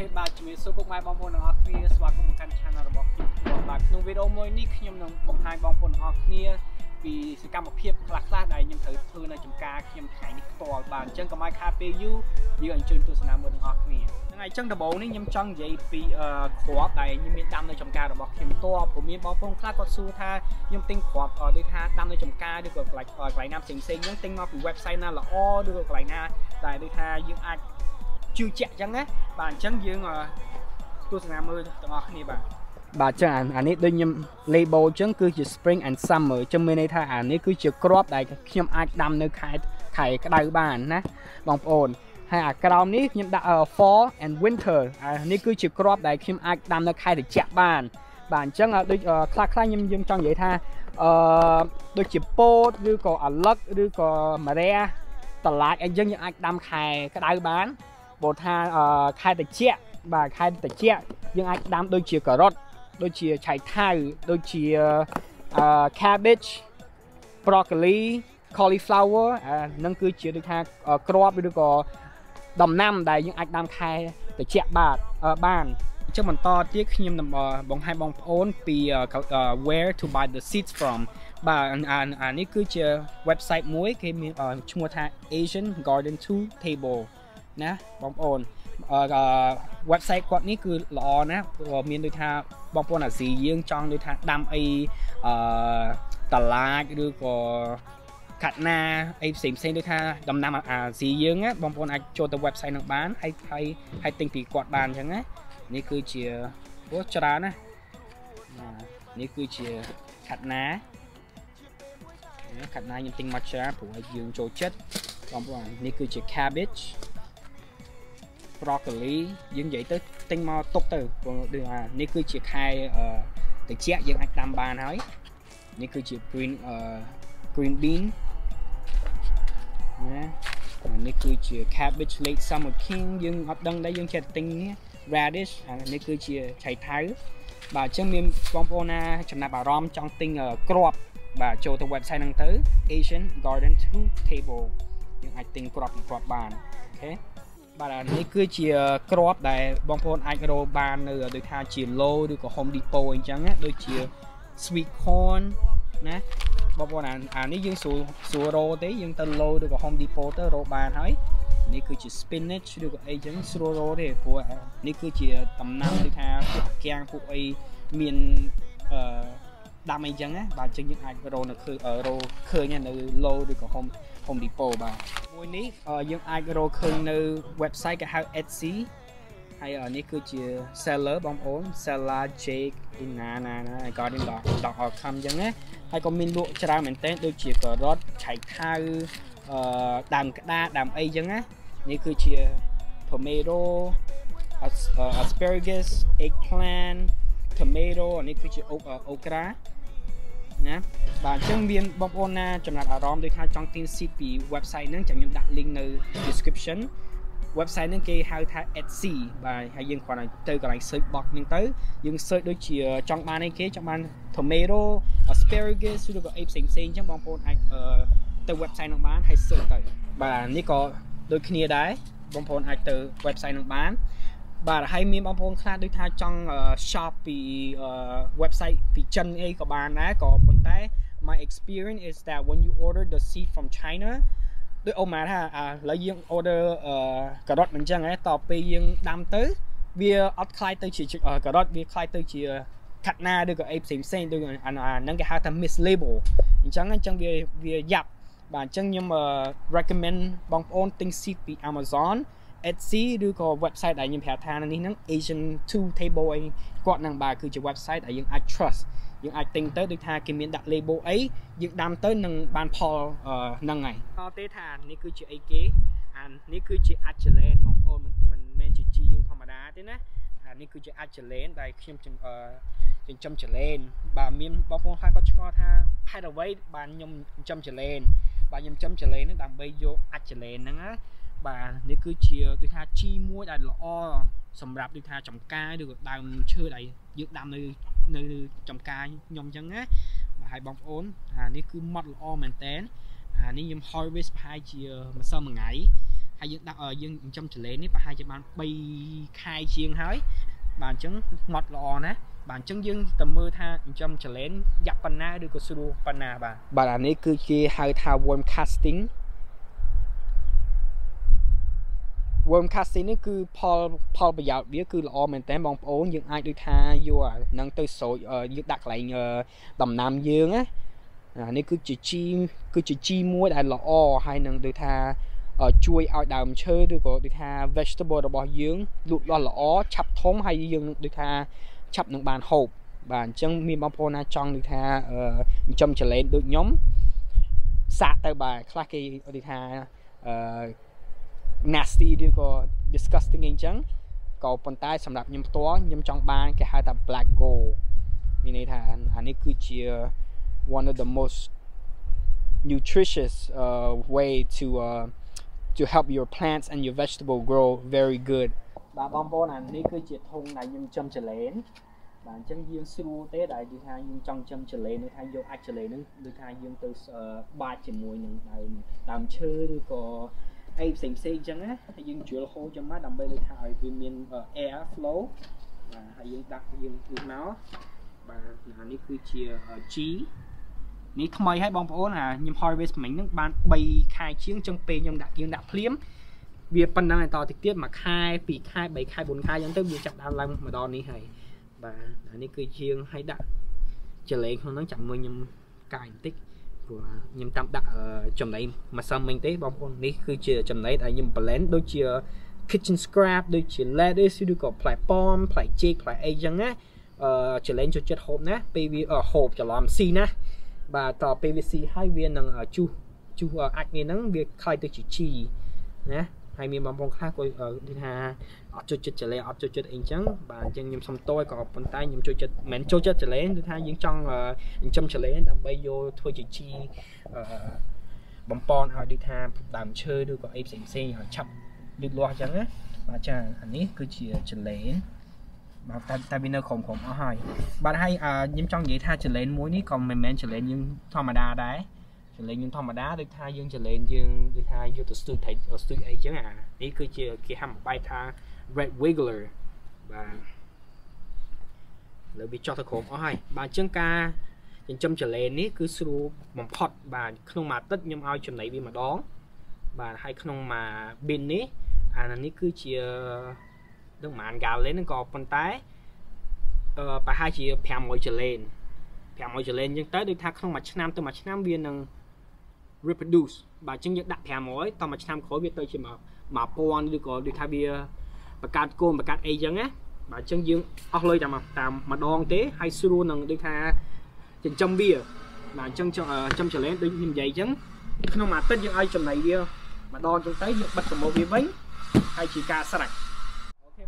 ខេបាទជំរាបសួរពុកម៉ែបងប្អូនទាំងអស់គ្នាស្វាគមន៍មកកាន់ channel របស់ខ្ញុំបាទក្នុងវីដេអូមួយនេះខ្ញុំនឹងបង្ហាញបងប្អូនទាំងអស់គ្នាពីសកម្មភាពខ្លះៗដែលខ្ញុំត្រូវធ្វើនៅចំការខ្ញុំថ្ងៃនេះផ្ទាល់បាទអញ្ចឹងកុំឲ្យខាតពេលយូរយើងអញ្ជើញទស្សនាមើលទាំងអស់គ្នាហ្នឹងហើយអញ្ចឹងដំបូងនេះខ្ញុំចង់និយាយពីគ្រាប់ដែលខ្ញុំមានដាំនៅចំការរបស់ខ្ញុំផ្ទាល់ព្រោះមានបងប្អូនខ្លះគាត់សួរថាខ្ញុំទិញគ្រាប់ដូចថាដាំនៅចំការឬក៏កន្លែងកន្លែងណាផ្សេងៗអញ្ចឹងទិញមកពី website ណាល្អឬក៏កន្លែងណាដែលដូចថាយើងអាច ជឿជាក់អញ្ចឹងណាបាទអញ្ចឹងយើងទស្សនាមើលទាំងអស់គ្នាបាទបាទចឹងអានេះដូចខ្ញុំ label ចឹងគឺជា spring and summer ចឹងមានន័យថាអានេះគឺជាគ្រាប់ដែលខ្ញុំអាចដាំនៅខែខែក្តៅបានណាបងប្អូនហើយអាក្រោមនេះខ្ញុំដាក់ fall and winter អានេះគឺជាគ្រាប់ដែលខ្ញុំអាចដាំនៅខែត្រជាក់បាន បាទអញ្ចឹងដូចខ្លះខ្លះខ្ញុំយើងចង់និយាយថាអឺដូចជាពោតឬក៏អាលឹកឬក៏ម្រះតឡាចអីចឹងយើងអាចដាំខែក្តៅបាន បើថាខែត្រជាក់បាទខែត្រជាក់យើងអាចដាំដូចជាការ៉ុតដូចជាឆៃថៅដូចជា cabbage broccoli cauliflower អានឹងគឺជាដូចថាគ្រាប់ឬក៏ដំណាំដែលយើងអាចដាំខែត្រជាក់បាទបានអញ្ចឹងបន្តទៀតខ្ញុំនឹងបង្ហាញបងប្អូនពី where to buy the seeds from បាទអានេះគឺជា website មួយគេមានឈ្មោះថា Asian Garden 2 Table ណាបងប្អូនអឺ website គាត់នេះគឺល្អណាស់មានដូចថាបងប្អូនអាស៊ីយើងចង់ដូចថាដាំអីអឺតឡាចឬក៏កាត់ណាអីផ្សេងផ្សេងដូចថាដំណាំអាស៊ីយើងបងប្អូនអាចចូលទៅ website នឹងបានហើយហើយហើយទិញពីគាត់បានអញ្ចឹងណានេះគឺជាអូច្រើនណានេះគឺជាខាត់ណាខាត់ណាខ្ញុំទិញមកច្រើនព្រោះឲ្យយើងចូលចិត្តបងប្អូននេះគឺជា cabbage broccoli យើងនិយាយទៅទិញមកទុកទៅព្រោះដូចថានេះគឺជាខែត្រជាក់យើងអាចដាំបានហើយនេះគឺជា green green bean ណានេះគឺជា cabbage late summer king យើងអត់ដឹងដែរយើងចេះទិញ radish នេះគឺជាឆៃថៅបាទអញ្ចឹងមានបងប្អូនណាចំណាប់អារម្មណ៍ចង់ទិញគ្រាប់បាទចូលទៅ website ហ្នឹងទៅ Asian Garden 2 Table យើងអាចទិញគ្រាប់ពីគាត់បានអូខេ បាទនេះគឺជាគ្រាប់ដែលបងប្អូនអាចរកបាននៅដូចថាជា low ឬក៏ Home Depot អញ្ចឹងដូចជា sweet corn ណាបងប្អូនអានេះយើងស្រួលស្រួលរកទេយើងទៅ low ឬក៏ Home Depot ទៅរកបានហើយនេះគឺជា spinach ឬក៏អីចឹងស្រួលរកទេព្រោះនេះគឺជាដំណាំដូចថាពួកកាំងពួកអីមានអឺ ដាំអីចឹងណាបាទចឹងយើងអាចរកនៅឃើញរកឃើញនៅ low ឬក៏ Home Home Depot បាទមួយនេះយើងអាចរកឃើញនៅ website គេហៅ Etsy ហើយនេះគឺជា seller បងប្អូន seller jake ណាណាណា garden.com អញ្ចឹងណាហើយក៏មានលក់ច្រើនមែនទែនដូចជាការ៉ុតឆៃថៅអឺដើមក្តារដើមអីអញ្ចឹងណានេះគឺជា tomato asparagus eggplant tomato នេះគឺជាអូក្រាណាបាទអញ្ចឹងមានបងប្អូនណាចំណាត់អារម្មណ៍ដូចថាចង់ទិញ seed ពី website ហ្នឹងចាំខ្ញុំដាក់ link នៅ description website ហ្នឹងគេហៅថា Etsy បាទហើយយើងគ្រាន់តែទៅកន្លែង search box ហ្នឹងទៅយើង search ដូចជាចង់បានអីគេចង់បាន tomato asparagus ឬក៏អីផ្សេងផ្សេងអញ្ចឹងបងប្អូនអាចទៅ website ហ្នឹងបានហើយ search ទៅបាទនេះក៏ដូចគ្នាដែរបងប្អូនអាចទៅ website ហ្នឹងបាន បាទហើយមានបងប្អូនខ្លះដូចថាចង់ shop ពី website ពីចិនអីក៏បានដែរក៏ប៉ុន្តែ my experience is that when you order the seed from China ដូចអូម៉ាថាឥឡូវយើង order ការ៉ុតមិនចឹងហ៎តពេលយើងដាំទៅវាអត់คล้ายទៅជាការ៉ុតវាคล้ายទៅជាខាត់ណាឬក៏អីផ្សេងផ្សេងដូចអាហ្នឹងគេហៅថា mislabel អញ្ចឹងអញ្ចឹងវាវាយ៉ាប់បាទអញ្ចឹងខ្ញុំ recommend បងប្អូនទិញ seed ពី Amazon Etsy ឬក៏ website ដែលខ្ញុំប្រាប់ថានេះហ្នឹង Asian 2 table អីគាត់ហ្នឹងបាទគឺជា website ដែលយើងអាច trust យើងអាចទិញទៅដូចថាគេមានដាក់ label អីយើងដាំទៅនឹងបានផលហ្នឹងហើយអត់ទេថានេះគឺជាអីគេអានេះគឺជា Achelen បងប្អូនមិនមិនមែនជាជីយើងធម្មតាទេណាអានេះគឺជា Achelen ដែលខ្ញុំចិញ្ចឹមចលែនបាទមានបងប្អូនខ្លះគាត់ឆ្ងល់ថាហេតុអ្វីបានខ្ញុំចិញ្ចឹមចលែនបាទខ្ញុំចិញ្ចឹមចលែនហ្នឹងដើម្បីយក Achelen ហ្នឹងណា បាទនេះគឺជាដូចថាជីមួយដែលល្អសម្រាប់ដូចថាចំការឬក៏ដើមឈើដែលយើងដាំនៅនៅចំការខ្ញុំអញ្ចឹងណាបាទហើយបងប្អូនអានេះគឺម៉ត់ល្អមែនតែនអានេះខ្ញុំ harvest ប្រហែលជាម្សិលមួយថ្ងៃហហើយយើងដាក់យើងចិញ្ចឹមចលែនេះប្រហែលជាបាន3ខែជាងហើយបាទអញ្ចឹងម៉ត់ល្អណាស់បាទអញ្ចឹងយើងទៅមើលថាចិញ្ចឹមចលែនយ៉ាប់ប៉ុណ្ណាឬក៏ស្រួលប៉ុណ្ណាបាទបាទអានេះគឺជាហៅថា worm casting worm casting នេះគឺផលផលប្រយោជន៍វាគឺល្អមែនតើបងប្អូនយើងអាចដូចថាយកអានឹងទៅស្រូចយើងដាក់កន្លែងដំណាំយើងណាអានេះគឺជាជីគឺជាជីមួយដែលល្អហើយនឹងដូចថាជួយឲ្យដើមឈើឬក៏ដូចថា vegetable របស់យើងលូតលាស់ល្អឆាប់ធំហើយយើងដូចថាឆាប់នឹងបានហូបបាទអញ្ចឹងមានបងប្អូនណាចង់ដូចថាចិញ្ចឹមចលែនដូចខ្ញុំសាកទៅបាទខ្លះគេដូចថាអឺ nasty ឬក៏ disgusting អីចឹងក៏ប៉ុន្តែសម្រាប់ខ្ញុំផ្ទាល់ខ្ញុំចង់បានគេហៅថា black gold មានន័យថាអានេះគឺជា one of the most nutritious uh, way to uh, to help your plants and your vegetable grow very good បាទបងប្អូនអានេះគឺជាធុងដែលខ្ញុំចំចលែនបាទអញ្ចឹងយើងស្រួលទេដែលគឺថាយើងចង់ចំចលែននោះថាយកអាចចលែននឹងដូចថាយើងទៅបាចជាមួយនឹងដើមដើមឈើឬក៏ អីផ្សេងផ្សេងអញ្ចឹងណាហើយយើងជ្រុលហូរចាំមកដើម្បីលើកថាឲ្យវាមាន air flow បាទហើយយើងដាក់យើងទូមកបាទអានេះគឺជា G នេះថ្មីហើយបងប្អូនអាខ្ញុំ harvest មិញហ្នឹងបាន3ខែជាងចឹងពេលខ្ញុំដាក់យើងដាក់ភ្លាមវាប៉ុណ្ណឹងតតិចទៀតមួយខែពីរខែ3ខែ4ខែអញ្ចឹងទៅវាចាប់ដើមឡើងម្ដងនេះហើយបាទអានេះគឺជាងឲ្យដាក់ចលែងក្នុងហ្នឹងចាំមើលខ្ញុំកាយបន្តិច ព្រោះខ្ញុំតាមដាក់ចំណីម្សិលមិញទេបងប្អូននេះគឺជាចំណីដែលខ្ញុំ blend ដូចជា kitchen scrap ដូចជា lettuce ឬក៏ផ្លែប៉ោមផ្លែចេកផ្លែអីចឹងណាអឺចលែងចូលចិត្តហូបណាពេលវាហូបច្រឡំស៊ីណាបាទតពេលវាស៊ីហើយវានឹងជុះជុះអាចនេះហ្នឹងវាខ្លាយទៅជាជីណា ហើយមានបងប្អូនខ្លះគាត់និយាយថាអត់ចូលចិត្តចលែអត់ចូលចិត្តអីចឹងបាទអញ្ចឹងខ្ញុំសុំតយក៏ប៉ុន្តែខ្ញុំចូលចិត្តមិនចូលចិត្តចលែគឺថាយើងចង់ចិញ្ចឹមចលែដើម្បីយកធ្វើជាជីបំពន់ឲ្យដូចថាដើមឈើឬក៏អីផ្សេងផ្សេងឲ្យឆាប់លូតលាស់អញ្ចឹងណាបាទចាអានេះគឺជាចលែបាទតែតែវានៅក្រុមក្រុមអស់ហើយបាទហើយខ្ញុំចង់និយាយថាចលែនមួយនេះក៏មិនមែនចលែនយើងធម្មតាដែរ ចលែងយើងធម្មតាដូចថាយើងចលែងយើងដូចថាយកទៅស្ទូចថៃស្ទូចអីចឹងអានេះគឺជាគេហាំបែកថា red wiggler បាទលើវាចោះទៅក្រុមអស់ហើយបាទអញ្ចឹងការចិញ្ចឹមចលែននេះគឺស្រួលបំផុតបាទក្នុងមួយអាទិត្យខ្ញុំឲ្យចំណីវាម្ដងបាទហើយក្នុងមួយ bin នេះអានេះគឺជាដឹងប្រហែល gallon ហ្នឹងក៏ប៉ុន្តែអឺប្រហែលជា500 gallon 500 gallon អញ្ចឹងទៅដូចថាក្នុងមួយឆ្នាំទៅមួយឆ្នាំវានឹង reproduce បាទអញ្ចឹងយើងដាក់500តមួយឆ្នាំក្រោយវាទៅជា1000ឬក៏ដូចថាវាបង្កើតកូនបង្កើតអីចឹងណាបាទអញ្ចឹងយើងអស់លុយតាមតាមម្ដងទេហើយស្រួលនឹងដូចថាចិញ្ចឹមវាបាទអញ្ចឹងចំចលែនដូចខ្ញុំនិយាយអញ្ចឹងក្នុងមួយអាទិត្យយើងឲ្យចំណីវាម្ដងអញ្ចឹងទៅយើងបិទប្រមូលវាវិញហើយជាការស្រេច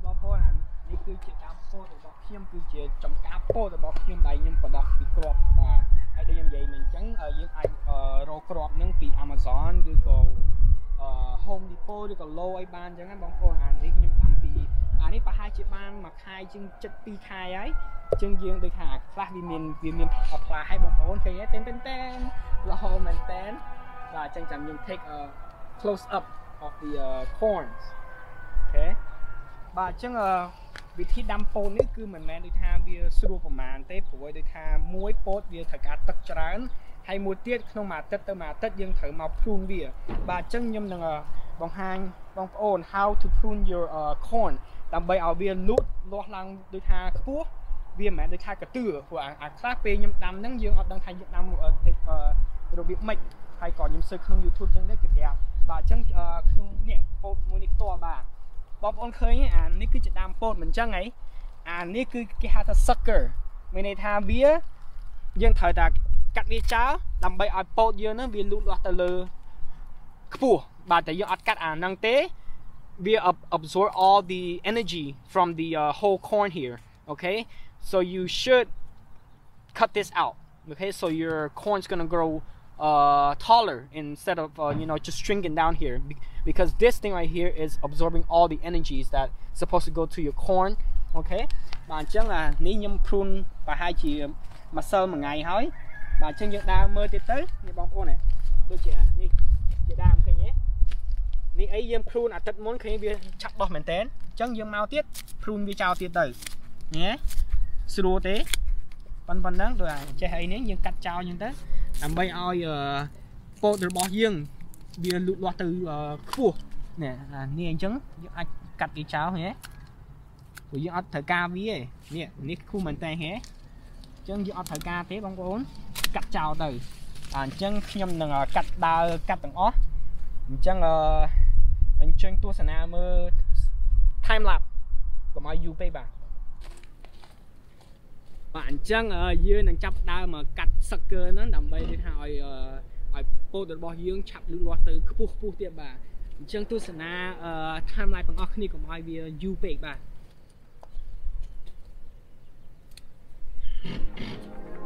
បងប្អូនអានេះគឺជាការពោតរបស់ខ្ញុំគឺជាចំការពោតរបស់ខ្ញុំដែលខ្ញុំបដោះពីក្របបាទ ហើយដូចខ្ញុំនិយាយមិញអញ្ចឹងយើងអាចរកក្របនឹងពី Amazon ឬក៏ Home Depot ឬក៏ Lowe's អីបានអញ្ចឹងណាបងប្អូនអានេះខ្ញុំដាំពីអានេះប្រហែលជាបានមួយខែជាង72ខែហើយអញ្ចឹងយើងដូចថាខ្លះវាមានវាមានផ្លាឲ្យបងប្អូនឃើញទេតែនតែនរហូតមែនតែនបាទអញ្ចឹងចាំខ្ញុំ take a close up of the uh, corns okay បាទអញ្ចឹង វិធីដាំពោតនេះគឺមិនមែនដូចថាវាស្រួលប្រមាណទេព្រោះដូចថាមួយពោតវាត្រូវការទឹកច្រើនហើយមួយទៀតក្នុងមួយអាទិត្យទៅមួយអាទិត្យយើងត្រូវមកព្រូនវា បាទអញ្ចឹងខ្ញុំនឹងបង្ហាញបងប្អូន how to prune your uh, corn ដើម្បីឲ្យវាលូតលាស់ឡើងដូចថាខ្ពស់វាមិនមែនដូចថាកតឿព្រោះអាខ្លះពេលខ្ញុំដាំហ្នឹងយើងអត់ដឹងថាយើងដាំរបៀបម៉េចហើយក៏ខ្ញុំសើក្នុង YouTube ចឹងដែរគេប្រាប់បាទអញ្ចឹងក្នុងនេះពោតមួយនេះផ្ទាល់បាទ បងប្អូនឃើញអានេះគឺជាដើមពោតមិនអញ្ចឹងហីអានេះគឺគេហៅថា sucker មានន័យថាវាយើងត្រូវតែកាត់វាចោលដើម្បីឲ្យពោតយើងហ្នឹងវាលូតលាស់ទៅលើខ្ពស់បាទតែយើងអត់កាត់អាហ្នឹងទេវា absorb all the energy from the uh, whole corn here okay so you should cut this out okay so your corn's gonna grow uh, taller instead of uh, you know just shrinking down here because this thing right here is absorbing all the energies that supposed to go to your corn okay បាទអញ្ចឹងអានេះខ្ញុំ prune ប្រហែលជាមួយសិលមួយថ្ងៃហើយបាទអញ្ចឹងយើងដើរមើលទៀតទៅនេះបងប្អូននេះដូចជានេះជាដើមឃើញទេនេះនេះអីយើងព្រូនអាទិត្យមុនឃើញវាឆាប់បោះមែនតើអញ្ចឹងយើងមកទៀតព្រូនវាចោលទៀតទៅញ៉េស្រួលទេប៉ុណ្ណឹងដូចចេះអីនេះយើងកាត់ចោលអញ្ចឹងទៅដើម្បីឲ្យពោតរបស់យើង វាលូតលាស់ទៅខ្ពស់នេះនេះអញ្ចឹងយើងអាចកាត់វាចោលហ៎ព្រោះយើងអត់ត្រូវការវាទេនេះនេះខ្ពស់មែនតើហ៎អញ្ចឹងយើងអត់ត្រូវការទេបងប្អូនកាត់ចោលទៅអញ្ចឹងខ្ញុំនឹងកាត់ដើរកាត់ទាំងអស់អញ្ចឹងអញ្ចឹងទស្សនាមើល time lapse កុំឲ្យយូរពេកបាទបាទអញ្ចឹងយើងនឹងចាប់ដើមមកកាត់ sucker ហ្នឹងដើម្បីគេថាឲ្យ ឲ្យពោតរបស់យើងឆាប់លូតលាស់ទៅខ្ពស់ខ្ពស់ទៀតបាទអញ្ចឹងទស្សនា timeline ទាំងអស់គ្នាកុំឲ្យវាយូរពេកបាទ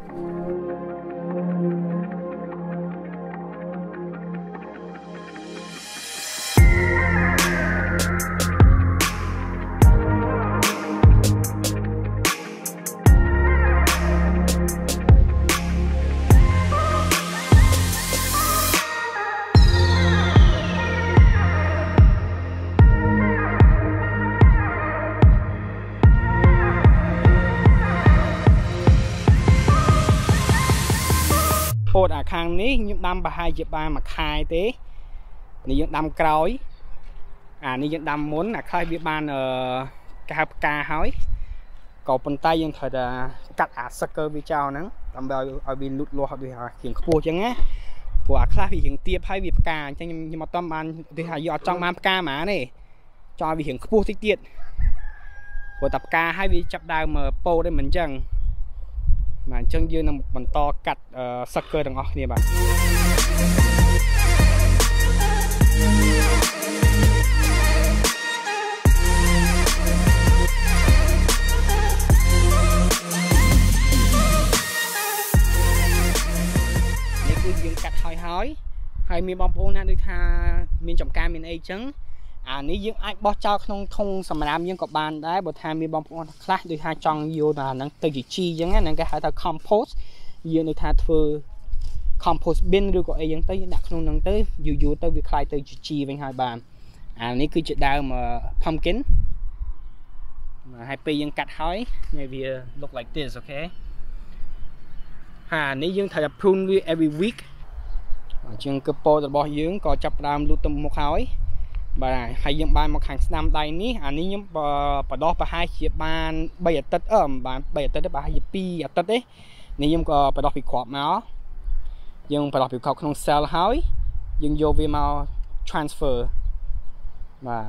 Thank you. ខាងនេះខ្ញុំដាំប្រហែលជាបានមួយខែទេនេះយើងដាំក្រោយអានេះយើងដាំមុនអាខ្លះវាបានអឺកៅផ្កាហើយក៏ប៉ុន្តែយើងត្រូវតែកាត់អាសឹកវាចោលហ្នឹងដើម្បីឲ្យវាលូតលាស់វារៀងខ្ពស់អញ្ចឹងណាព្រោះអាខ្លះវារៀងទៀបហើយវាផ្កាអញ្ចឹងខ្ញុំខ្ញុំអត់តបានទេថាយកអត់ចង់បានផ្កាហ្មងទេចង់ឲ្យវារៀងខ្ពស់តិចទៀតព្រោះតែផ្កាហើយវាចាប់ដើមពោតទេមិនអញ្ចឹង បាទអញ្ចឹងយើងនឹងបន្តកាត់ sucker ទាំងអស់គ្នាបាទនេះគឺយើងកាត់ហើយហើយហើយមានបងប្អូនណាដូចថាមានចំការមានអីចឹង អានេះយើងអាចបោះចោលក្នុងធុងសម្រាប់យើងក៏បានដែរបើថាមានបងប្អូនខ្លះដូចថាចង់យកអាហ្នឹងទៅជាជីអញ្ចឹងហ្នឹងគេហៅថា compost យើងដូចថាធ្វើ compost bin ឬក៏អីអញ្ចឹងទៅដាក់ក្នុងហ្នឹងទៅយូរយូរទៅវាคล้ายទៅជាជីវិញហើយបានអានេះគឺជាដើម pumpkin ហើយពេលយើងកាត់ហើយវា look like this okay ហើយនេះយើងត្រូវតែ prune វា every week អញ្ចឹងគឺពោតរបស់យើងក៏ចាប់ផ្ដើមលូតទៅមុខហើយ បាទហើយយើងបានមកខាងស្ដាំដៃនេះអានេះខ្ញុំបដោះប្រហែលជាបាន3អាទិត្យអឺបាន3អាទិត្យទេប្រហែលជា2អាទិត្យទេនេះខ្ញុំក៏បដោះពីគ្រាប់មកយើងបដោះពីគ្រាប់ក្នុង cell ហើយយើងយកវាមក transfer បាទ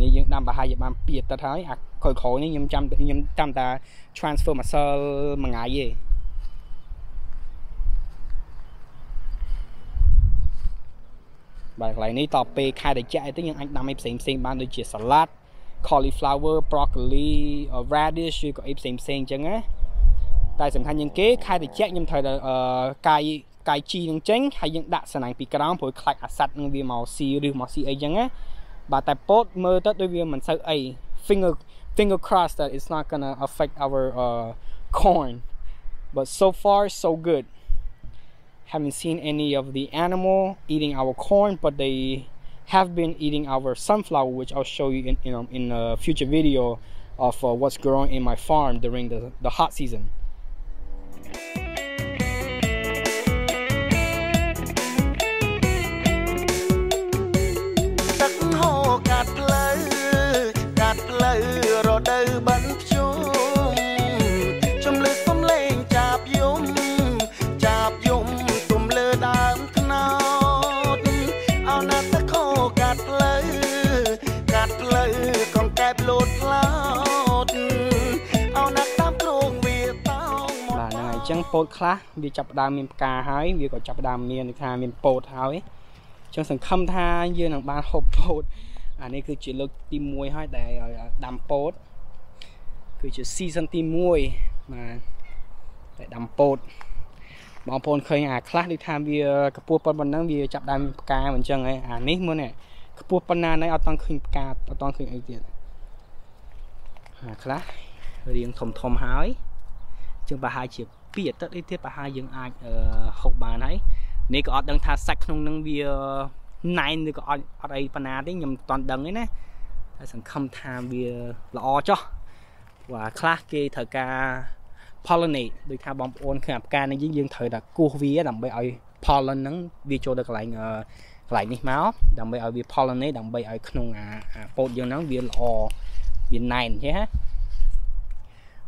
នេះយើងដាំប្រហែលជាបាន2អាទិត្យហើយអាក្រោយក្រោយនេះខ្ញុំចាំខ្ញុំចាំតែ transfer មក cell មួយថ្ងៃទេ បាទកន្លែងនេះតពេលខែត្រជាក់អីទៅយើងអាចដាំអីផ្សេងផ្សេងបានដូចជា salad cauliflower broccoli radish ឬក៏អីផ្សេងផ្សេងអញ្ចឹងណាតែសំខាន់ជាងគេខែត្រជាក់ខ្ញុំត្រូវតែកាយកាយជីនឹងចេញហើយយើងដាក់សណាំងពីក្រោមព្រោះខ្លាច់អាសាត់នឹងវាមកស៊ីឬមកស៊ីអីចឹងណាបាទតែពោតមើលទៅដូចវាមិនសូវអី finger finger crossed that it's not gonna affect our uh corn but so far so good haven't seen any of the animal eating our corn but they have been eating our sunflower which I'll show you in know, in a future video of uh, what's growing in my farm during the, the hot season ពោតខ្លះវាចាប់ផ្ដើមមានផ្កាហើយវាក៏ចាប់ផ្ដើមមានថាមានពោតហើយអញ្ចឹងសង្ឃឹមថាយើងនឹងបានហូបពោតអានេះគឺជាលើកទី1ហើយដែលដាំពោតគឺជា season ទី1បាទតែដាំពោតបងប្អូនឃើញអាខ្លះដូចថាវាកពស់ប៉ុណ្ណឹងវាចាប់ដើមផ្កាមិនអញ្ចឹងឯងអានេះមុននេះកពស់ប៉ុណ្ណាណៃអត់តង់ឃើញផ្កាអត់តង់ឃើញអីទៀតអាខ្លះរៀងធំធំហើយជាងប្រហែលជា 2អាទិត្យអីទៀតប្រហែលយើងអាចហូបបានហើយនេះក៏អត់ដឹងថាសាច់ក្នុងនឹងវាណែនឬក៏អត់អត់អីប៉ុណ្ណាទេខ្ញុំមិនទាន់ដឹងទេណាតែសង្ឃឹមថាវាល្អចុះព្រោះខ្លះគេត្រូវការ pollinate ដូចថាបងប្អូនឃើញអាផ្កានេះយើងយើងត្រូវតែគោះវាដើម្បីឲ្យ pollen ហ្នឹងវាចូលទៅកន្លែងកន្លែងនេះមកដើម្បីឲ្យវា pollinate ដើម្បីឲ្យក្នុងអាពោតយើងហ្នឹងវាល្អវាណែនចេះហ៎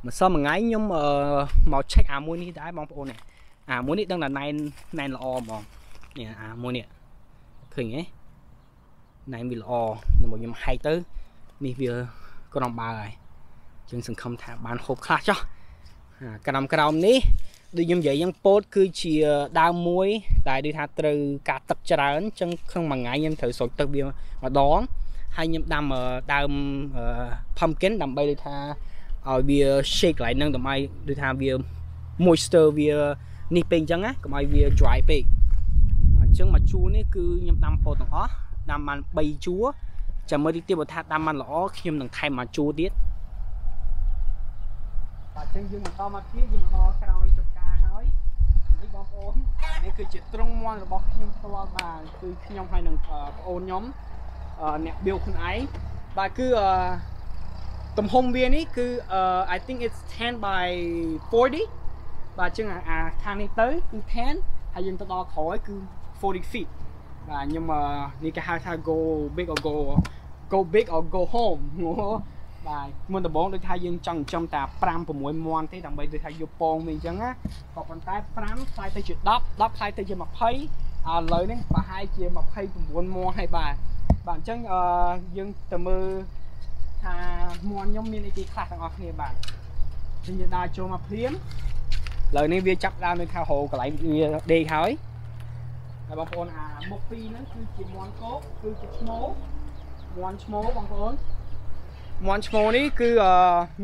ម្សិលមួយថ្ងៃខ្ញុំមក check អាមួយនេះដែរបងប្អូននេះអាមួយនេះដឹងថាណែនណែនល្អហ្មងនេះអាមួយនេះឃើញទេណែនវាល្អនឹងមកខ្ញុំហែកទៅនេះវាក្រំបើហើយយើងសង្ឃឹមថាបានហូបខ្លះចុះក្រោមក្រោមនេះដូចខ្ញុំនិយាយយ៉ាងពោតគឺជាដើមមួយដែលដូចថាត្រូវការទឹកច្រើនអញ្ចឹងក្នុងមួយថ្ងៃខ្ញុំត្រូវស្រោចទឹកវាម្ដងហើយខ្ញុំដាំដើម pumpkin ដើម្បីដូចថា ឲ្យវា shake កន្លែងហ្នឹងដើម្បីដូចថាវា moisture វានេះពេកអញ្ចឹងណាកុំឲ្យវា dry ពេកអញ្ចឹងមួយជួរនេះគឺខ្ញុំដាំពោតទាំងអស់ដាំបាន3ជួរចាំមើលទីទៀតបើថាដាំបានល្អខ្ញុំនឹងថែមមួយជួរទៀតបាទអញ្ចឹងយើងបន្តមកទៀតយើងមកក្រោយចុកការហើយនេះបងប្អូននេះគឺជាត្រង់មន់របស់ខ្ញុំផ្ទាល់បាទគឺខ្ញុំហើយនឹងប្អូនខ្ញុំអ្នក build ខ្លួនឯងបាទគឺ ទំហំវានេះគឺ I think it's 10 by 40បាទអញ្ចឹងអាខាងនេះទៅគឺ10ហើយយើងទៅដល់ក្រោយគឺ40 feet បាទខ្ញុំនេះគេហៅថា go big or go go big or go home បាទមុនដំបូងដូចថាយើងចង់ចិញ្ចឹមតែ5 6មាន់ទេដើម្បីដូចថាយកពងវិញអញ្ចឹងណាក៏ប៉ុន្តែ5ខ្លាយទៅជា10 10ខ្លាយទៅជា20ឥឡូវនេះប្រហែលជា29មាន់ហើយបាទបាទអញ្ចឹងអឺយើងទៅមើល ថាមាន់ខ្ញុំមានអីគេខ្លះទាំងអស់គ្នាបាទអញ្ចឹងយើងដើរចូលមកភ្លាមឥឡូវនេះវាចាប់ដើមនៅថារោកន្លែងវាដេកហើយហើយបងប្អូនអាមុខពីរហ្នឹងគឺជាមាន់គោកគឺជាឈ្មោះមាន់ឈ្មោះបងប្អូនមាន់ឈ្មោះនេះគឺ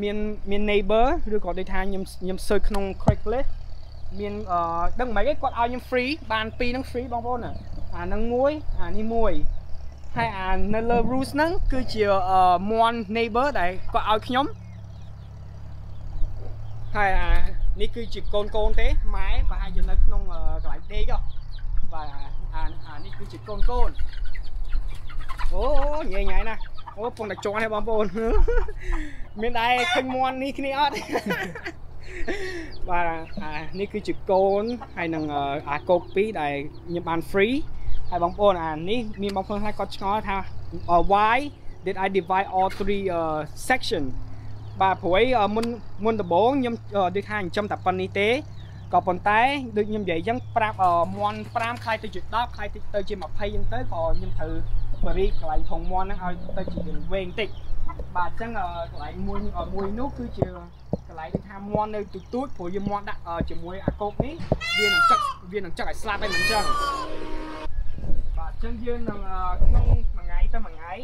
មានមាន neighbor ឬក៏ដូចថាខ្ញុំខ្ញុំ search ក្នុង Craigslist មានអឺដឹងមិនអីគាត់ឲ្យខ្ញុំ free បានពីរហ្នឹង free បងប្អូនអាហ្នឹងមួយអានេះមួយ ហើយអានៅលើ Bruce ហ្នឹងគឺជាមន់ neighbor ដែលគាត់ឲ្យខ្ញុំហើយអានេះគឺជាកូនកូនទេម៉ែប្រហែលជានៅក្នុងកន្លែងដេកបាទអាអានេះគឺជាកូនកូនអូញ៉ៃញ៉ៃណាស់អូពងតែជន់ហើយបងប្អូនមានដែរឃើញមន់នេះគ្នាអត់បាទអានេះគឺជាកូនហើយនឹងអាកោក2ដែលខ្ញុំបាន free ហើយបងប្អូនអានេះមានបងប្អូនខ្លះគាត់ឆ្ងល់ថា why did I divide all three uh, section បាទព្រោះអីមុនមុនដំបូងខ្ញុំដូចថាចិញ្ចឹមតែប៉ុណ្្នេះទេក៏ប៉ុន្តែដូចខ្ញុំនិយាយអញ្ចឹងប្រាប់មន់5ខ្លាយទៅជា10ខ្លាយទៅជា20អញ្ចឹងទៅក៏ខ្ញុំត្រូវបរិកន្លែងធំមន់ហ្នឹងឲ្យទៅជាវែងតិចបាទអញ្ចឹងកន្លែងមួយមួយនោះគឺជាកន្លែងដែលថាមន់នៅទូទូចព្រោះយើងមន់ដាក់ជាមួយអាកុកនេះវានឹងចឹកវានឹងចឹកឲ្យស្លាប់ហើយមិនអញ្ចឹងបាទអញ្ចឹងយើងនឹងក្នុងមួយថ្ងៃទៅមួយថ្ងៃ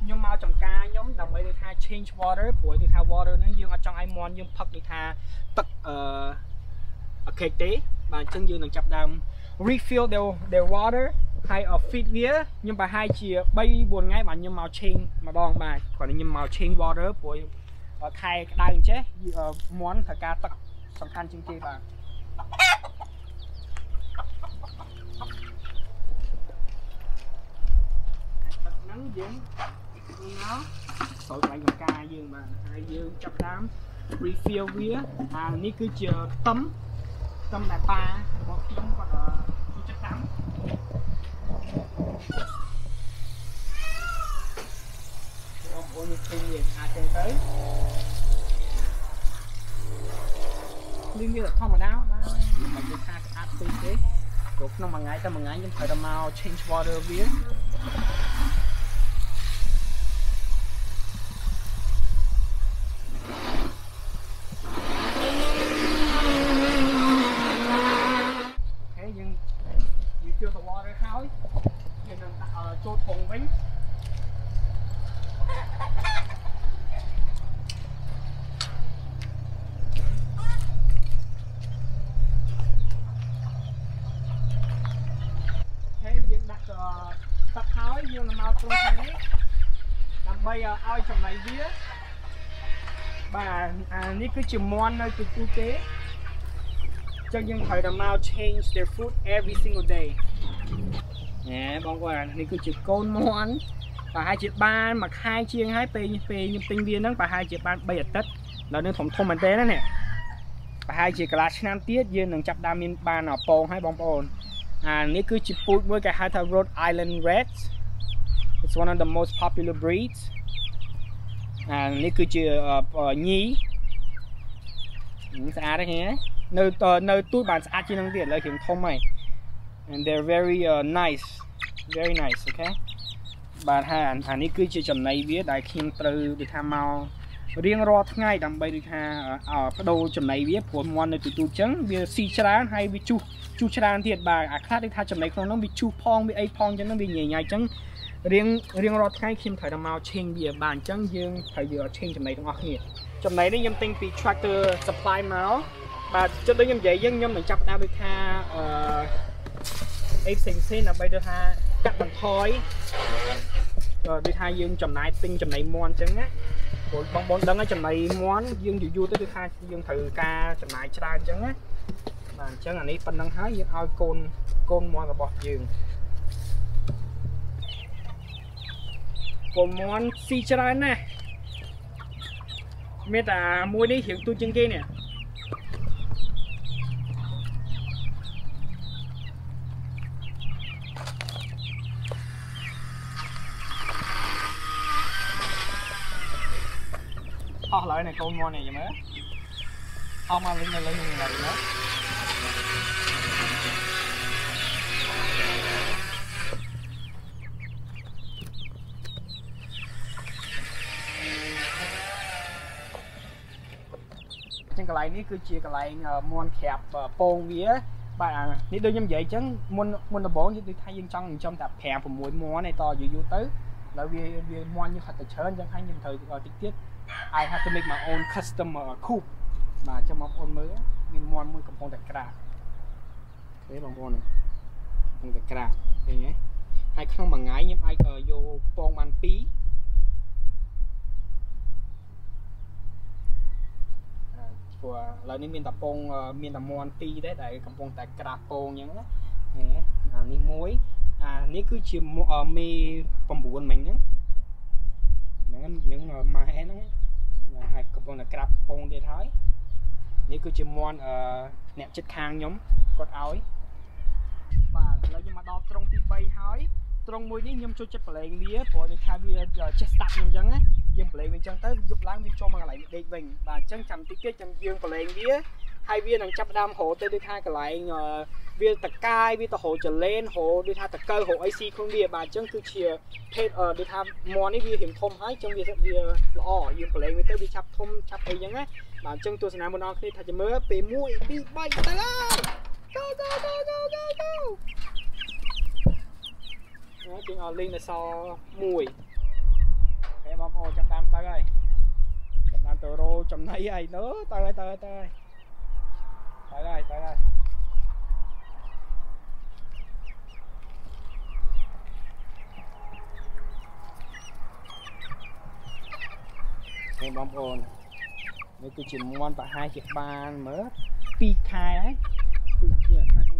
ខ្ញុំមកចំការខ្ញុំដើម្បីដូចថា change water ព្រោះដូចថា water ហ្នឹងយើងអត់ចង់ឲ្យមន់យើងផឹកដូចថាទឹកអឺអខេកទេបាទអញ្ចឹងយើងនឹងចាប់ដើម refill their their water ហើយ feed វាខ្ញុំប្រហែលជា3 4ថ្ងៃបាទខ្ញុំមក change ម្ដងបាទគ្រាន់តែខ្ញុំមក change water ព្រោះខែក្តៅអញ្ចេះមន់ត្រូវការទឹកសំខាន់ជាងគេបាទទឹក ហ្នឹងយើងមកស្រោចឡើងកង្ការយើងបាទហើយយើងចាប់ដើម refill វាអានេះគឺជាខ្ទឹមខ្ទឹមដែលប៉ារបស់ខ្ញុំគាត់ជួយចិត្តដាំបងប្អូនឃើញវាអាចចឹងទៅលីងវាធម្មតាបាទមិននិយាយថាស្អាតពេកទេព្រោះក្នុងមួយថ្ងៃទៅមួយថ្ងៃខ្ញុំត្រូវតែមក change water វាឲ្យចំណៃវាបាទអានេះ គឺជាមន់នៅទូទូទេចឹងយើងត្រូវតែមក change their food every single day ណែបងប្អូននេះគឺជាកូនមន់ប្រហែលជាបានមួយខែជាងហើយពេលពេលខ្ញុំទិញវាហ្នឹងប្រហែលជាបាន3អាទិត្យឡើយនឹងធំធំមែនទេណានេះប្រហែលជាកន្លះឆ្នាំទៀតយើងនឹងចាប់ដើមមានបានពងហើយបងប្អូនអានេះគឺជាពូជមួយគេហៅថា Rhode Island Reds It's one of the most popular breeds អានេះគឺជាញី ស្អាតហ្នឹងនៅនៅទូចបានស្អាតជាងនឹងទៀតឥឡូវគ្រឿងធំហើយ and they're very uh, nice very nice okay បាទហើយអានេះគឺជាចំណីវាដែលខ្ញុំត្រូវដូចថាមករៀងរាល់ថ្ងៃដើម្បីដូចថាបដូរចំណីវាព្រោះមន់នៅទូទូចឹងវាស៊ីច្រើនហើយវាជុះជុះច្រើនទៀតបាទអាខ្លះដូចថាចំណីក្នុងនោះវាជុះផងវាអីផងចឹងវាញ៉ៃញ៉ៃចឹងរៀងរៀងរាល់ថ្ងៃខ្ញុំត្រូវតែមកឆេងវាបាទអញ្ចឹងយើងត្រូវយកឆេងចំណីទាំងអស់គ្នា ចំណីនេះខ្ញុំទិញពី Tractor Supply មកបាទចិត្តដូចខ្ញុំនិយាយយើងខ្ញុំនឹងចាប់ដើមដូចថាអឺអីផ្សេងផ្សេងដើម្បីដូចថាកាត់បន្ថយដូចថាយើងចំណាយទិញចំណីមន់អញ្ចឹងណាព្រោះបងបងដឹងហើយចំណីមន់យើងយូរទៅគឺថាយើងត្រូវការចំណាយច្រើនអញ្ចឹងណាបាទអញ្ចឹងអានេះប៉ុណ្្នឹងហើយយើងឲ្យកូនកូនមន់របស់យើងកូនមន់ស៊ីច្រើនណាស់ មានតែមួយនេះរៀងទូជាងគេនេះអស់ឡើយនៃកូនមន់នេះយមើលអស់ម កលេងនៅលេងនឹងឡើយណាចឹងកន្លែងនេះគឺជាកន្លែងមន់ក្រាបពងវាបាទនេះដូចខ្ញុំនិយាយអញ្ចឹងមុនមុនដំបូងយើងដូចថាយើងចង់ចិញ្ចឹមតែ5 6មន់ឯតយូរយូរទៅហើយវាវាមន់យើងខិតតែច្រើនអញ្ចឹងហើយខ្ញុំត្រូវតិចទៀត I have to make my own custom coop បាទចាំបងប្អូនមើលមានមន់មួយកំពុងតែក្រាបឃើញបងប្អូនកំពុងតែក្រាបឃើញទេហើយក្នុងមួយថ្ងៃខ្ញុំអាចយកពងបាន2 ព្រោះឥឡូវនេះមានតែពងមានតែមន់2ទេដែលកំពុងតែក្រាបពងអញ្ចឹងណាអានេះមួយអានេះគឺជាមេ9មិញហ្នឹងហ្នឹងនឹងម៉ែហ្នឹងហើយកំពុងតែក្រាបពងទៀតហើយនេះគឺជាមន់អឺអ្នកចិត្តខាងខ្ញុំគាត់ឲ្យបាទឥឡូវខ្ញុំមកដល់ត្រង់ទី3ហើយត្រង់មួយនេះខ្ញុំចូលចិត្តប្រឡែងវាព្រោះដូចថាវាចេះស្ដាប់ខ្ញុំអញ្ចឹងណា យើងប្រឡែងវាអញ្ចឹងទៅយប់ឡើងវាចូលមកកន្លែងដេកវិញបាទអញ្ចឹងចាំតិចទៀតចាំយើងប្រឡែងវាហើយវានឹងចាប់ដើមរោទៅដូចថាកន្លែងវាតកាយវាទៅរោចលែនរោដូចថាតកើរោអីស៊ីក្នុងវាបាទអញ្ចឹងគឺជាភេទដូចថាមន់នេះវារៀងធំហើយអញ្ចឹងវាវាល្អយើងប្រឡែងវាទៅវាចាប់ធំចាប់អីអញ្ចឹងណាបាទអញ្ចឹងទស្សនាមុនអរគ្នាថាจะមើលពេល1 2 3ទៅឡើយ go go go go go go ណាជាងអស់លេងនៅស1 ហើយបងប្អូនចាប់តាមទៅហើយចាប់តាមទៅរោចំណៃហើយទៅទៅហើយទៅហើយទៅហើយទៅហើយទៅហើយនេះបងប្អូននេះគឺជាមន់ប្រហែលជាបានមើល2ខែហើយ2ខែ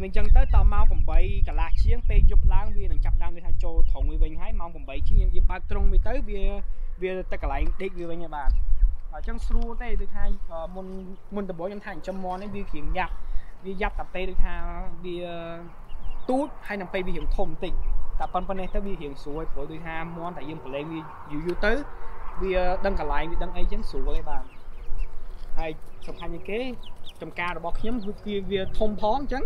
ខែនេះយើងបរិយវិញចឹងទៅតម៉ោង8កន្លះជាងពេលយប់ឡើងវានឹងចាប់ដើមវាថាចូលត្រង់វាវិញហើយម៉ោង8ជាងយើងបើកត្រង់វាទៅវាវាទៅកន្លែងដេកវាវិញហើយបាទអញ្ចឹងស្រួលទេដូចថាមុនមុនដំបូងខ្ញុំថាចិញ្ចឹមមន់នេះវាគ្រៀងយ៉ាប់វាយ៉ាប់តែពេលដូចថាវាទូចហើយនឹងពេលវារៀងធំបន្តិចតែប៉ុនប៉ុណ្ណេះទៅវារៀងស្រួលព្រោះដូចថាមន់តែយើងប្រឡែងវាយូរយូរទៅវាដឹងកន្លែងវាដឹងអីចឹងស្រួលទេបាទហើយសំខាន់ជាងគេចំការរបស់ខ្ញុំគឺវាធំផងអញ្ចឹង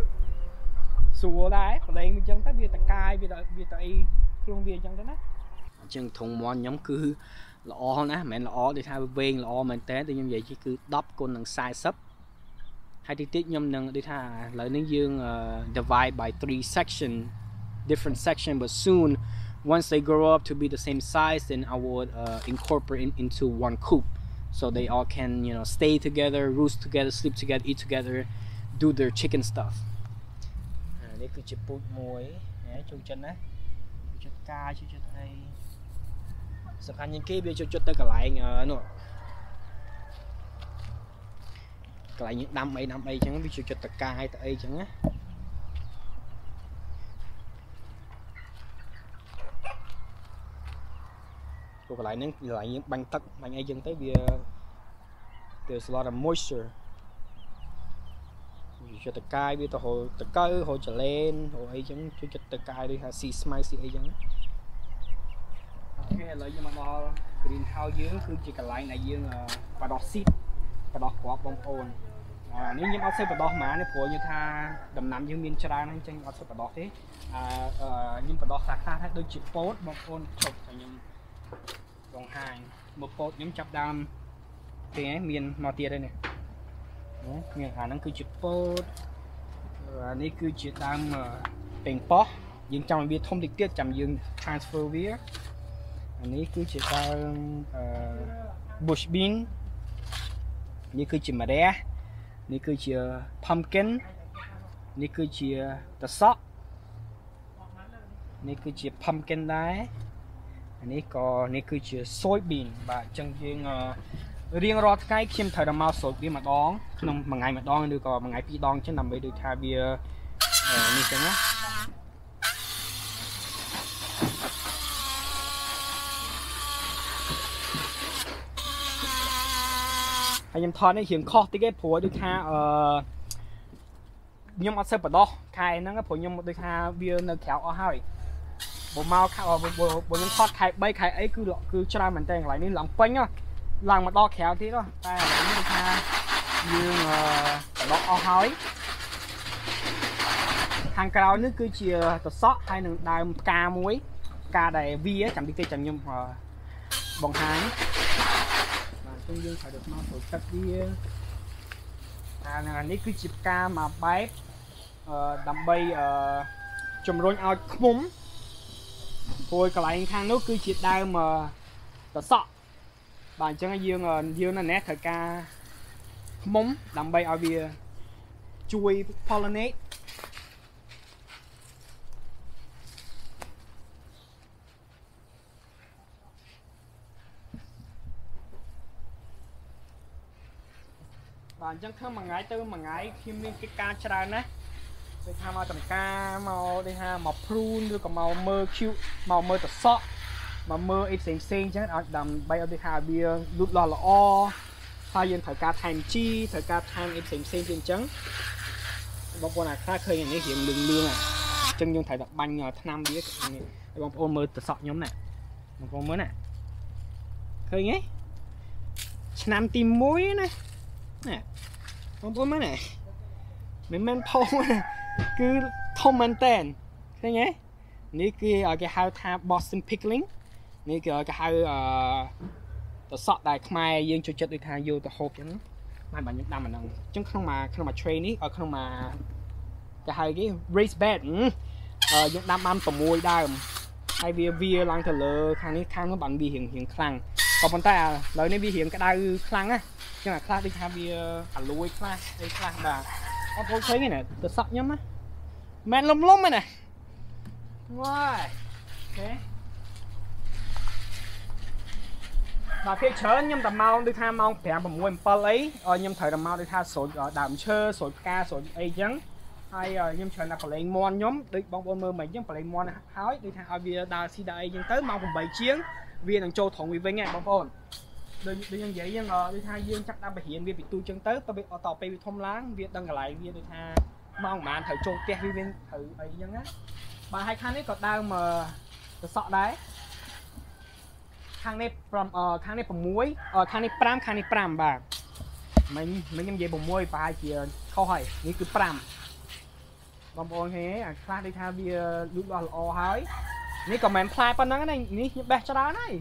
ស្រួលដែរប្រឡែងវាអញ្ចឹងទៅវាតកាយវាវាទៅអីខ្លួនវាអញ្ចឹងទៅណាអញ្ចឹងធុងមន់ខ្ញុំគឺល្អណាស់មិនមែនល្អដូចថាវែងល្អមែនតើដូចខ្ញុំនិយាយគឺ10គុណនឹង40ហើយតិចតិចខ្ញុំនឹងដូចថាឥឡូវនេះយើង divide by 3 section different section but soon once they grow up to be the same size then I would uh, incorporate in, into one coop so they all can you know stay together roost together sleep together eat together do their chicken stuff នេះគឺជាពូជមួយចូលចិត្តណាចូលចិត្តកាចូលចិត្តអីសំខាន់ជាងគេវាចូលចិត្តទៅកន្លែងនោះកន្លែងយើងដាំអីដាំអីចឹងវាជួយចិត្តតកាយទៅអីចឹងណាព្រោះកន្លែងហ្នឹងកន្លែងយើងបាញ់ទឹកបាញ់អីចឹងទៅវា there's a lot of moisture វាជួយតកាយវាទៅហូរតកើហូរចលែនហូរអីចឹងជួយចិត្តតកាយដូចថាស៊ីស្មៅស៊ីអីចឹងអូខេឥឡូវយើងមកដល់ green house យើងគឺជាកន្លែងដែលយើងបដោះស៊ីតបដោះគ្រាប់បងប្អូនអានេះខ្ញុំអត់សូវបដោះហ្មងទេព្រោះខ្ញុំថាដំណាំយើងមានច្រើនហ្នឹងចឹងអត់សូវបដោះទេអឺខ្ញុំបដោះខ្លះខ្លះហើយដូចជាពោតបងប្អូនជប់តែខ្ញុំបង្ហាញមកពោតខ្ញុំចាប់ដើមទេមានមកទៀតហើយនេះ នេះអាហ្នឹងគឺជាពោតអានេះគឺជាដើមពេញប៉ោះយើងចង់ឲ្យវាធំតិចទៀតចាំយើង transfer វាអានេះគឺជាដើមអឺ bush bean នេះគឺជាម្រះនេះគឺជា pumpkin នេះគឺជាតសក់នេះគឺជា pumpkin ដែរអានេះក៏នេះគឺជា soybean បាទអញ្ចឹងយើង រៀងរាល់ថ្ងៃខ្ញុំត្រូវតែមកស្រូបវាម្ដងក្នុងមួយថ្ងៃម្ដងឬក៏មួយថ្ងៃពីរដងអញ្ចឹងដើម្បីដូចថាវានេះអញ្ចឹងណាហើយខ្ញុំថតនេះរៀងខុសតិចទេព្រោះដូចថាអឺខ្ញុំអត់សូវបដោះខែហ្នឹងព្រោះខ្ញុំដូចថាវានៅក្រៅអស់ហើយបើមកខែបើខ្ញុំថតខែ3ខែអីគឺគឺច្រើនមែនតើកន្លែងនេះឡើងពេញ ឡើងមកដល់ក្រៅទៀតតែឥឡូវនេះដូចថាយើងបដោះអស់ហើយខាងក្រោយនេះគឺជាតសក់ហើយនឹងដើមផ្កាមួយផ្កាដែលវាចាំតិចទៀតចាំខ្ញុំបង្ហាញចឹងយើងត្រូវទៅមកចូលទឹកវាអានេះគឺជាផ្កាមួយបែបអឺដើម្បីអឺជំរុញឲ្យខ្មុំព្រោះកន្លែងខាងនោះគឺជាដើមតសក់ បាទអញ្ចឹងយើងយើងនៅនេះត្រូវការខ្មុំដើម្បីឲ្យវាជួយ pollinate បាទអញ្ចឹងធ្វើមួយថ្ងៃទៅមួយថ្ងៃខ្ញុំមានកិច្ចការច្រើនណាស់ដូចថាមកតម្ការមកដូចថាមកព្រូនឬក៏មកមើល Q មកមើលតសក់ មកមើលអីផ្សេងផ្សេងអញ្ចឹងឲ្យដើម្បីឲ្យដូចថាវាលូតលាស់ល្អហើយយើងត្រូវការថែមជីត្រូវការថែមអីផ្សេងផ្សេងទៀតអញ្ចឹងបងប្អូនអាខ្លះឃើញអានេះរៀងលឿងលឿងអញ្ចឹងយើងត្រូវតែបាញ់ថ្នាំវាឲ្យបងប្អូនមើលតសក់ខ្ញុំណាបងប្អូនមើលណាឃើញទេឆ្នាំទី1ណានេះបងប្អូនមើលនេះមិនមែនធំគឺធំមែនតើឃើញទេនេះគឺគេហៅថា Boston pickling នេះគឺគេហៅអឺទៅសក់ដែលខ្មែរយើងចូលចិត្តដូចថាយកទៅហូបចឹងបានបាទខ្ញុំដាំអាហ្នឹងអញ្ចឹងក្នុងមួយក្នុងមួយ tray នេះក្នុងមួយគេហៅគេ raised bed អឺយើងដាំបាន6ដើមហើយវាវាឡើងទៅលើខាងនេះខាងនោះបានវារៀងរៀងខ្លាំងក៏ប៉ុន្តែឥឡូវនេះវារៀងក្តៅខ្លាំងណាចឹងអាខ្លះដូចថាវាអាលួយខ្លះអីខ្លះបាទបងប្អូនឃើញទេណាទៅសក់ខ្ញុំណាមិនលំលំទេណាវ៉ាយអូខេ បាទពេលច្រើនខ្ញុំតែម៉ោងដូចថាម៉ោង5 6 7អីខ្ញុំត្រូវតែមកដូចថាស្រូចដើមឈើស្រូចផ្កាស្រូចអីចឹងហើយខ្ញុំច្រើនតែប្រឡែងមន់ខ្ញុំដូចបងប្អូនមើលមិនចឹងប្រឡែងមន់ហើយដូចថាឲ្យវាដើរស៊ីដើរអីចឹងទៅម៉ោង8ជាងវានឹងចូលត្រង់វាវិញហ្នឹងបងប្អូនដូចដូចយើងនិយាយយើងដូចថាយើងចាប់ដើមបរិញ្ញាវាពីទូចឹងទៅទៅវាតទៅពេលវាធំឡើងវាដឹងកន្លែងវាដូចថាម៉ោងប្រហែលត្រូវចូលផ្ទះវាវិញត្រូវអីចឹងណាបាទហើយខាងនេះក៏ដើមទៅសក់ដែរ ខាងនេះ5ខាងនេះ6ខាងនេះ5ខាងនេះ5បាទមិញមិញខ្ញុំនិយាយ6ប្រហែលជាខុសហើយនេះគឺ5បងប្អូនឃើញទេអាខ្លះដូចថាវាលូតលាស់ល្អហើយនេះក៏មិនផ្លែប៉ុណ្ណឹងទេនេះខ្ញុំបេះច្រើនហើយ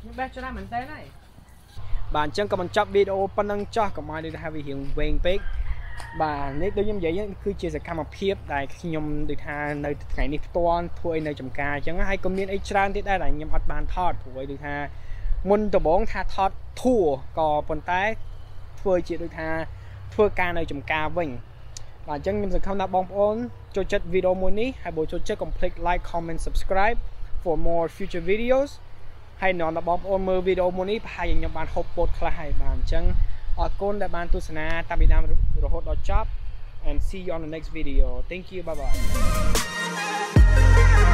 ខ្ញុំបេះច្រើនមែនតើហើយបាទអញ្ចឹងក៏បញ្ចប់វីដេអូប៉ុណ្ណឹងចោះកុំឲ្យដូចថាវារៀងវែងពេក បាទនេះដូចខ្ញុំនិយាយគឺជាសកម្មភាពដែលខ្ញុំដូចថានៅថ្ងៃនេះផ្ទាល់ធ្វើឲ្យនៅចំការអញ្ចឹងហើយក៏មានអីច្រើនទៀតដែរដែលខ្ញុំអត់បានថតព្រោះដូចថាមុនដំបូងថាថតធួក៏ប៉ុន្តែធ្វើជាដូចថាធ្វើការនៅចំការវិញបាទអញ្ចឹងខ្ញុំសង្ឃឹមថាបងប្អូនចូលចិត្តវីដេអូមួយនេះហើយបើចូលចិត្តកុំភ្លេច like comment subscribe for more future videos ហើយនរបងប្អូនមើលវីដេអូមួយនេះប្រហែលជាខ្ញុំបានហូបពោតខ្លះហើយបាទអញ្ចឹង and see you on the next video. Thank you bye bye